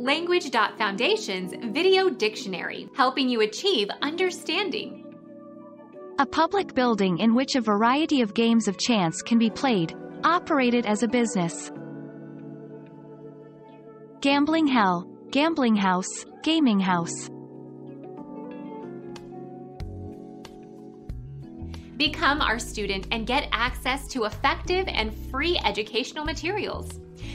Language.Foundation's Video Dictionary, helping you achieve understanding. A public building in which a variety of games of chance can be played, operated as a business. Gambling hell, gambling house, gaming house. Become our student and get access to effective and free educational materials.